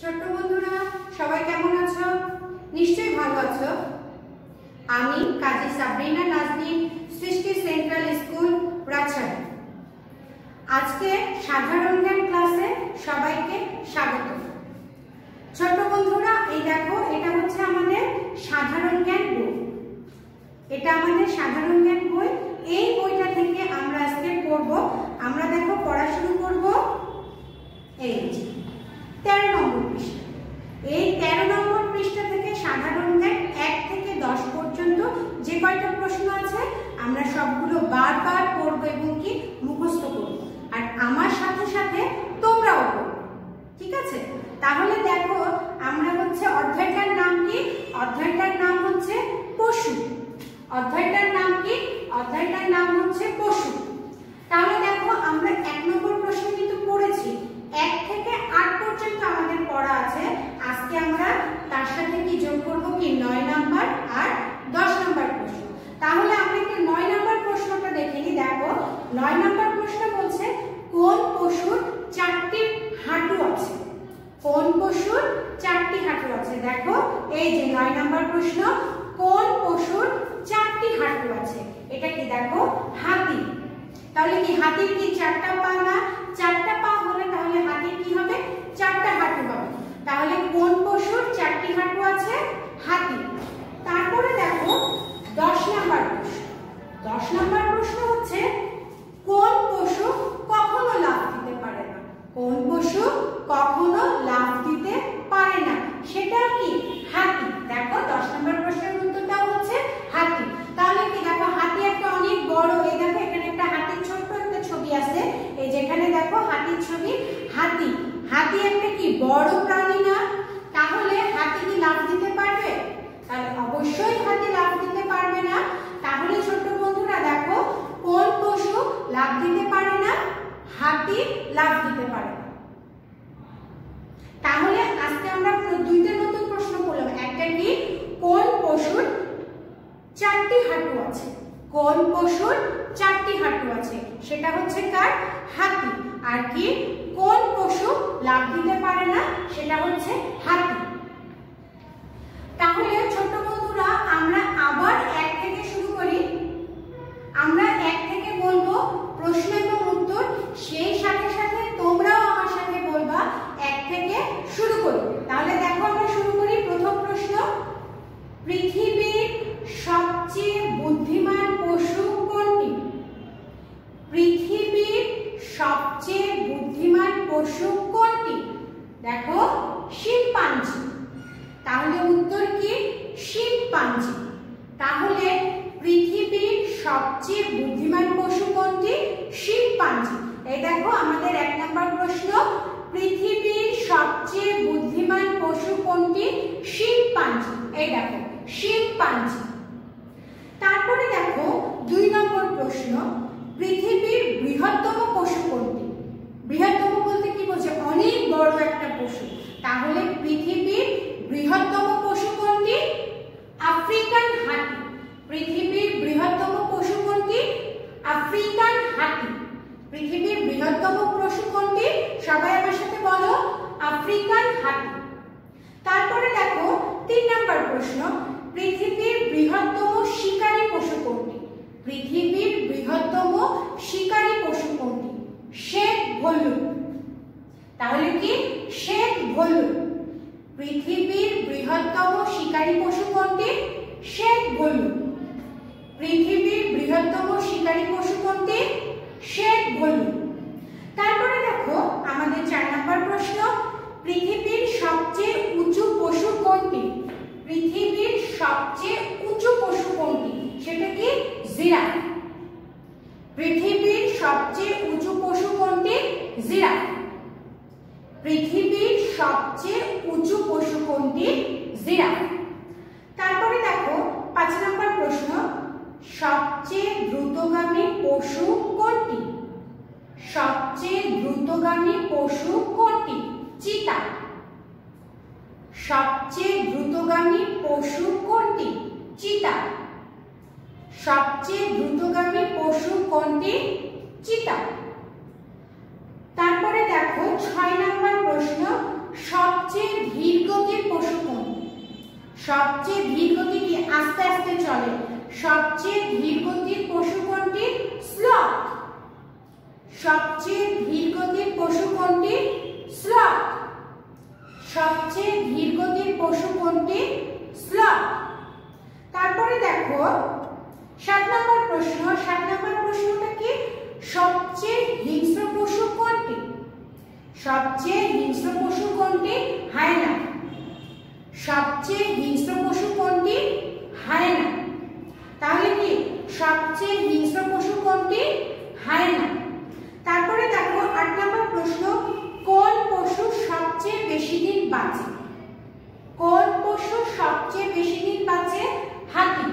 ছোট্ট বন্ধুরা, সবাই কেমন আছো? নিশ্চয়ই ভালো আছো। আমি কাজী সাবরিনা নাজনীন সৃষ্টি সেন্ট্রাল স্কুল, রাজশাহী। আজকে সাধারণ জ্ঞান ক্লাসে সবাইকে স্বাগত। ছোট্ট বন্ধুরা, এই দেখো, এটা হচ্ছে আমাদের সাধারণ জ্ঞান বই। এটা আমাদের সাধারণ জ্ঞান বই। এই বইটা থেকে আমরা আজকে পড়ব। আমরা দেখো, পড়া শুরু করব। এই তেরো নম্বর পৃষ্ঠা। এই তেরো নম্বর পৃষ্ঠা থেকে সাধারণ জ্ঞান এক থেকে দশ পর্যন্ত যে কয়টা প্রশ্ন আছে, আমরা সবগুলো বারবার পড়ব এবং কি মুখস্থ করব। আর আমার সাথে সাথে তোমরাও পড়বে ঠিক আছে? তাহলে দেখো, আমরা হচ্ছে অধ্যায়টার নাম কি? অধ্যায়টার নাম হচ্ছে পশু। অধ্যায়টার নাম কি? অধ্যায়টার নাম হচ্ছে পশু। তাহলে দেখো আমরা এক নম্বর প্রশ্ন কিন্তু পড়েছি এক থেকে আট পর্যন্ত আমাদের পড়া আছে আজকে আমরা তার সাথে কি যোগ করব কি নয় নাম্বার আর দশ নাম্বার প্রশ্ন তাহলে আমরা একটু নয় নাম্বার প্রশ্নটা দেখে নিই দেখো নয় নাম্বার প্রশ্ন বলছে কোন পশুর চারটি হাঁটু আছে কোন পশুর চারটি হাঁটু আছে দেখো এই যে নয় নাম্বার প্রশ্ন কোন পশুর চারটি হাঁটু আছে এটা কি দেখো হাতি তাহলে কি হাতির কি চারটা পা না? চারটা পা হলে তাহলে হাতির কি হবে? চারটা হাঁটু হবে। তাহলে কোন পশুর চারটি হাঁটু আছে? হাতি। তারপরে দেখো, দশ নাম্বার প্রশ্ন। দশ নাম্বার প্রশ্ন হচ্ছে, কোন পশু কখনো লাভ দিতে পারে না? কোন পশু কখনো লাভ দিতে পারে না সেটা কি হাতি দেখো দশ নম্বর প্রশ্নের উত্তরটা হচ্ছে হাতি তাহলে কি দেখো হাতি একটা অনেক বড় এই দেখো এখানে একটা হাতির ছোট্ট একটা ছবি আছে এই যেখানে দেখো হাতির ছবি হাতি হাতি একটা কি বড় প্রাণী না তাহলে হাতি কি লাভ দিতে পারবে তাহলে অবশ্যই হাতি লাভ দিতে পারবে না তাহলে ছোট্ট বন্ধুরা দেখো কোন পশু লাভ দিতে পারে না হাতি লাভ দিতে পারে তাহলে আজকে আমরা দুইটা নতুন প্রশ্ন করলাম। একটা কি? কোন পশুর চারটি হাঁটু আছে? কোন পশুর চারটি হাঁটু আছে? সেটা হচ্ছে কার? হাতি। আর কি? কোন পশু লাভ দিতে পারে না? সেটা হচ্ছে হাতি। তাহলে ছোট বন্ধুরা, আমরা আবার এক থেকে শুরু করি। আমরা এক থেকে বলব প্রশ্ন এবং উত্তর সেই সাথে সাথে তোমরাও আমার সাথে বলবা, এক থেকে শুরু করি। তাহলে দেখো, আমরা শুরু করি। প্রথম প্রশ্ন, পৃথিবীর সবচেয়ে বুদ্ধিমান পশু কোনটি? পৃথিবীর সবচেয়ে বুদ্ধিমান পশু কোনটি? দেখো, শিম্পাঞ্জি। তাহলে উত্তর কি? শিম্পাঞ্জি। তাহলে পৃথিবীর সবচেয়ে বুদ্ধিমান শিম্পাঞ্জি এই দেখো, আমাদের এক নম্বর প্রশ্ন। পৃথিবীর সবচেয়ে বুদ্ধিমান পশু কোনটি? শিম্পাঞ্জি এই দেখো শিম্পাঞ্জি তারপরে দেখো, দুই নম্বর প্রশ্ন, পৃথিবীর বৃহত্তম পশু কোনটি? বৃহত্তম বলতে কি বলছে অনেক বড় একটা পশু। তাহলে পৃথিবীর বৃহত্তম পশু কোনটি আফ্রিকান হাতি পৃথিবীর বৃহত্তম পশু কোনটি আফ্রিকান হাতি পৃথিবীর বৃহত্তম পশু কোনটি সবাই আমার সাথে বলো আফ্রিকান হাতি তারপরে দেখো তিন নম্বর প্রশ্ন, পৃথিবীর বৃহত্তম শিকারী পশু কোনটি? পৃথিবীর বৃহত্তম শিকারী পশু কোনটি? শ্বেত ভল্লুক। তাহলে কি? শ্বেত ভল্লুক। পৃথিবীর বৃহত্তম শিকারী পশু কোনটি? শ্বেত ভল্লুক পৃথিবীর বৃহত্তম শিকারী পশু কোনটি শ্বেত ভল্লুক তারপরে দেখো আমাদের চার নম্বর প্রশ্ন পৃথিবীর সবচেয়ে উঁচু পশু কোনটি পৃথিবীর সবচেয়ে উঁচু পশু কোনটি সেটা কি জিরাফ পৃথিবীর সবচেয়ে উঁচু পশু কোনটি জিরাফ পৃথিবীর সবচেয়ে উঁচু পশু কোনটি জিরাফ তারপরে দেখো, পাঁচ নম্বর প্রশ্ন, সবচেয়ে দ্রুতগামী পশু কোনটি? সবচেয়ে দ্রুতগামী পশু কোনটি? চিতা। সবচেয়ে দ্রুতগামী পশু কোনটি? চিতা। সবচেয়ে দ্রুতগামী পশু কোনটি? চিতা। তারপরে দেখো, ছয় নম্বর প্রশ্ন, সবচেয়ে ধীর গতির পশু সবচেয়ে ধীর গতি কি আস্তে আস্তে চলে? সবচেয়ে ধীর গতির পশু কোনটি? স্লথ সবচেয়ে ধীর গতির পশু কোনটি? স্লথ সবচেয়ে ধীর গতির পশু কোনটি? স্লথ তারপরে দেখো সাত নম্বর প্রশ্ন। সাত নম্বর প্রশ্নটা কি? সবচেয়ে হিংস্র পশু কোনটি? সবচেয়ে হিংস্র পশু কোনটি? হায়না সবচেয়ে হিংস্র পশু কোনটি? হায়না তাহলে কি? সবচেয়ে হিংস্র পশু কোনটি? হায়না তারপরে দেখো আট নম্বর প্রশ্ন, কোন পশু সবচেয়ে বেশি দিন বাঁচে? কোন পশু সবচেয়ে বেশি দিন বাঁচে? হাতি।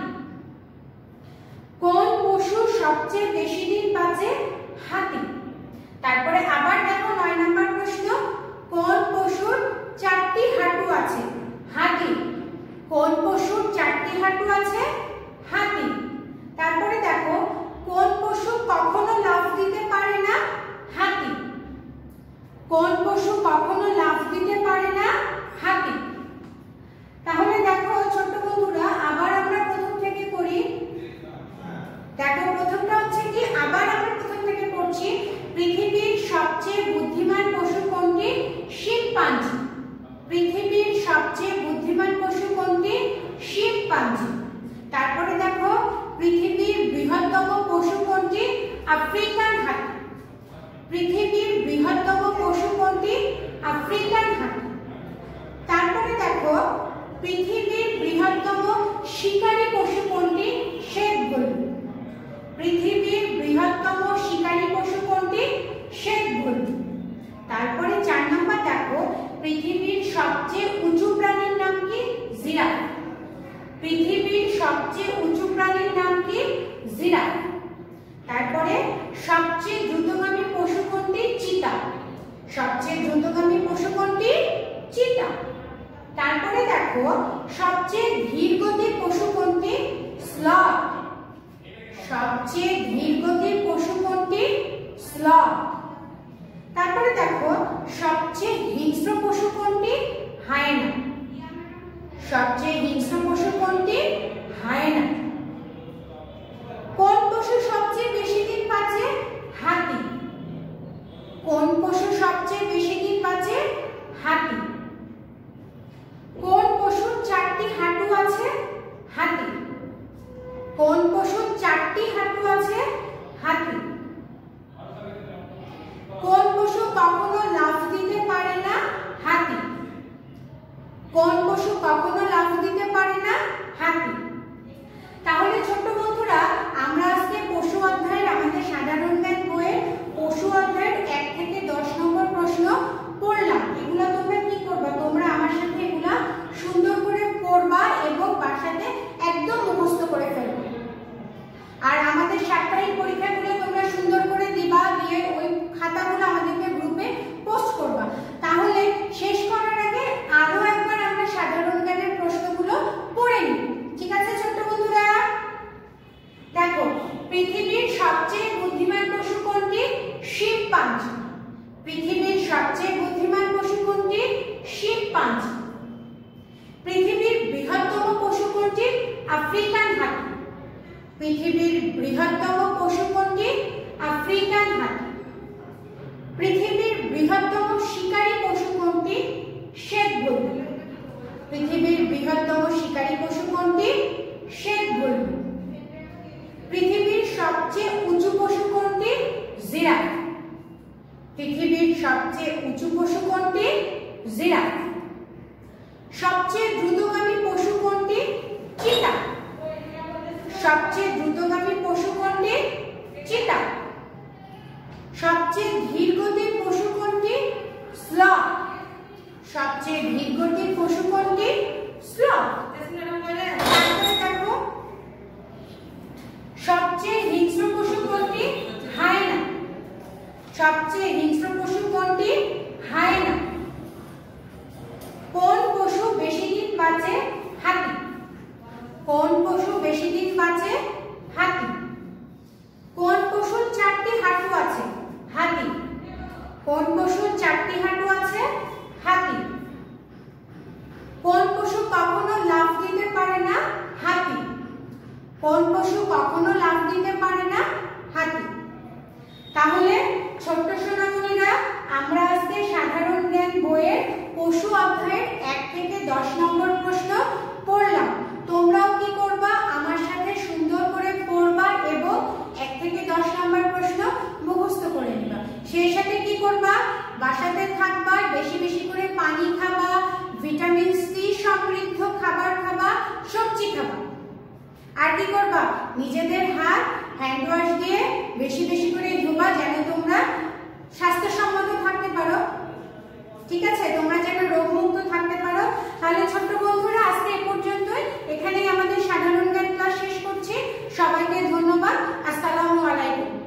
কোন পশু সবচেয়ে বেশি দিন বাঁচে হাতি তারপরে আবার দেখো নয় নম্বর প্রশ্ন কোন পশুর চারটি হাঁটু আছে হাতি কোন পশুর চারটি হাঁটু আছে হাতি তারপরে দেখো কোন পশু কখনো লাফ দিতে পারে না হাতি কোন পশু কখনো লাফ দিতে পারে না হাতি তাহলে দেখো ছোট্ট বন্ধুরা আবার আমরা প্রথম থেকে করি দেখো প্রথমটা হচ্ছে কি আবার আমরা প্রথম থেকে পড়ছি পৃথিবীর সবচেয়ে বুদ্ধিমান পশু কোনটি শিম্পাঞ্জি পৃথিবীর সবচেয়ে বুদ্ধিমান পশু কোনটি শিম্পাঞ্জি তারপরে দেখো পৃথিবীর বৃহত্তম পশু কোনটি আফ্রিকান হাতি। পৃথিবীর বৃহত্তম পশু কোনটি? আফ্রিকান হাতি। তারপরে দেখো পৃথিবীর বৃহত্তম শিকারী পশু কোনটি শ্বেত গরু পৃথিবীর বৃহত্তম শিকারী পশু কোনটি শ্বেত গরু তারপরে চার নম্বর দেখো পৃথিবীর সবচেয়ে উঁচু প্রাণীর নাম কি জিরাফ পৃথিবীর সবচেয়ে উঁচু প্রাণীর নাম কি জিরাফ তারপরে সবচেয়ে দ্রুতগামী পশু কোনটি চিতা সবচেয়ে দ্রুতগামী পশু কোনটি চিতা তারপরে দেখো, সবচেয়ে ধীর গতির পশু কোনটি? স্লট। সবচেয়ে ধীর গতির পশু কোনটি? স্লট। তারপরে দেখো, সবচেয়ে হিংস্র পশু কোনটি? হায়না সবচেয়ে হিংস্র পশু কোনটি হায়না কোন পশু সবচেয়ে বেশি দিন বাঁচে হাতি কোন পশু সবচেয়ে বেশি দিন বাঁচে হাতি কোন পশুর চারটি হাঁটু আছে হাতি কোন পশুর চারটি হাঁটু আছে? হাতি কোন পশু কখনো লাফ দিতে পারে না? হাতি কোন পশু কখনো লাফ দিতে পারে না হাতি তাহলে ছোট্ট বন্ধুরা আমরা আজকে পশু অধ্যায়ের আমাদের সাধারণ জ্ঞান বইয়ের পশু অধ্যায়ের এক থেকে দশ নম্বর প্রশ্ন পড়লাম এগুলো তোমরা কি করবা তোমরা আমার সাথে এগুলা সুন্দর করে পড়বা এবং বাসাতে একদম মুখস্থ করে ফেলবে আর আমাদের সাপ্তাহিক পরীক্ষাগুলো তোমরা সুন্দর করে দিবা দিয়ে ওই খাতাগুলো আমাদেরকে গ্রুপে পোস্ট করবা তাহলে শেষ করার আগে আরও একবার আমরা সাধারণ জ্ঞানের প্রশ্নগুলো পড়ে নিই ঠিক আছে ছোট্ট বন্ধুরা দেখো পৃথিবীর সবচেয়ে বুদ্ধিমান পশু কোনটি শিম্পাঞ্জি পৃথিবীর সবচেয়ে বুদ্ধিমান পশু কোনটি শিম্পাঞ্জি পৃথিবীর বৃহত্তম পশু কোনটি আফ্রিকান হাতি পৃথিবীর বৃহত্তম পশু কোনটি? আফ্রিকান হাতি। পৃথিবীর বৃহত্তম শিকারী পশু কোনটি? শ্বেত গরু পৃথিবীর বৃহত্তম শিকারী পশু কোনটি? শ্বেত গরু পৃথিবীর সবচেয়ে উঁচু পশু কোনটি? জিরাফ। পৃথিবীর সবচেয়ে উঁচু পশু কোনটি? জিরাফ। সবচেয়ে দ্রুতগামী পশু কোনটি? চিতা। সবচেয়ে দ্রুতগামী চিতা সবচেয়ে ধীর গতির পশু কোনটি? স্লথ সবচেয়ে ধীর গতির পশু কোনটি? স্লথ সবচেয়ে হিংস্র পশু কোনটি? হায়না সবচেয়ে হিংস্র পশু কোনটি? হায়না পশু কখনো লাভ দিতে পারে না? হাতি। তাহলে ছোট্ট সোনামণিরা, আমরা আজকে সাধারণ জ্ঞান বইয়ের পশু অধ্যায়ের এক থেকে দশ নম্বর আর কি করবা? নিজেদের হাত হ্যান্ড ওয়াশ দিয়ে বেশি বেশি করে ধোবা যেন তোমরা স্বাস্থ্যসম্মত থাকতে পারো। ঠিক আছে? তোমরা যেন রোগমুক্ত থাকতে পারো। তাহলে ছোট্ট বন্ধুরা, আজকে এ পর্যন্তই। এখানেই আমাদের সাধারণ জ্ঞান ক্লাস শেষ করছি। সবাইকে ধন্যবাদ। আসসালামু আলাইকুম।